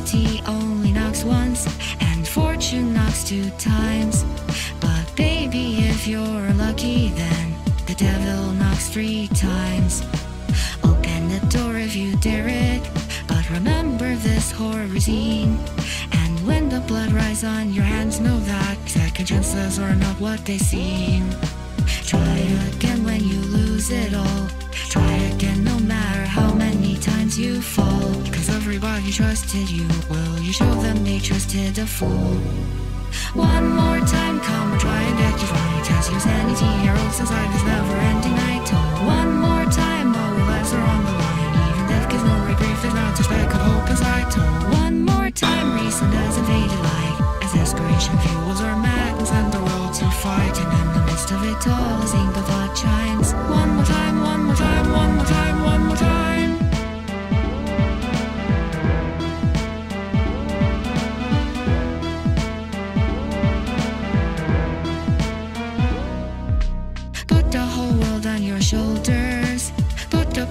Opportunity only knocks once, and fortune knocks two times. But baby, if you're lucky, then the devil knocks three times. Open the door if you dare it, but remember this horror scene. And when the blood rise on your hands, know that second chances are not what they seem. Try again when you lose it all. Try again no matter how many times you fall. Everybody trusted you. Will you show them they trusted a fool? One more time, come try and get you right. Test your sanity, your oaths inside this never ending night. Oh, one more time, all our lives are on the line. Even death gives no reprieve, there's not a speck of hope inside. Oh, one more time, reason doesn't fade light. As desperation fuels our madness and the will to fight. And in the midst of it all, a single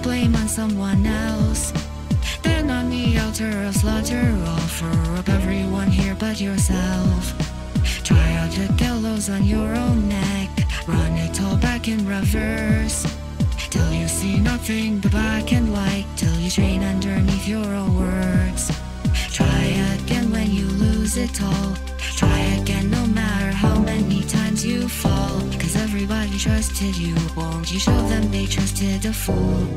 blame on someone else. Then on the altar of slaughter, offer up everyone here but yourself. Try out the gallows on your own neck. Run it all back in reverse. Till you see nothing but black and white. Till you train underneath your own words. Try again when you lose it all. Try again no matter how many times you fall. Everybody trusted you. Won't you show them they trusted a fool?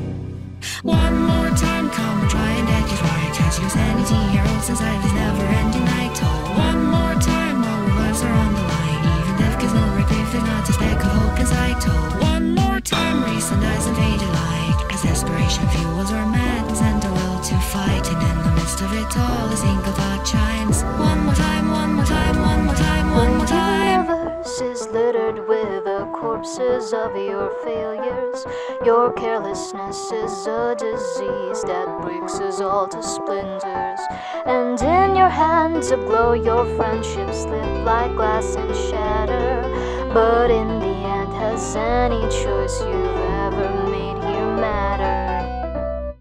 One more time, come and try and get it right. Test your sanity, your inside this never ending night. One more time, all lives are on the line. Even death gives no reprieve, there's not a speck of hope inside. Oh, one more time, reason doesn't fade light. As desperation fuels our madness and the will to fight. And in the midst of it all, a single thought chimes. Of your failures. Your carelessness is a disease that breaks us all to splinters. And in your hands of glow, your friendships slip like glass and shatter. But in the end, has any choice you've ever made here matter?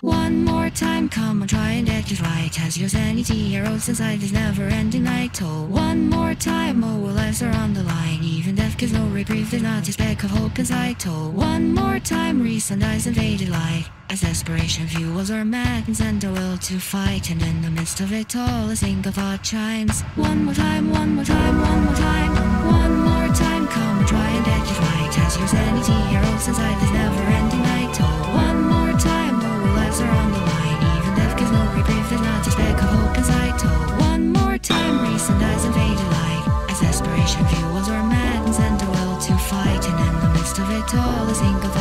One more time, come on, try and get it right. Has your sanity, oaths inside this never ending night. Oh, one more time, oh, our lives are on the line. Even death gives no reprieve, there's not a speck of hope inside. Oh, one more time, reason dies in faded light. As desperation fuels our madness and the will to fight. And in the midst of it all, a single thought chimes. One more time, one more time, one more time. One more time, come and try and get it right. Has your sanity, oaths inside this never tall as Inga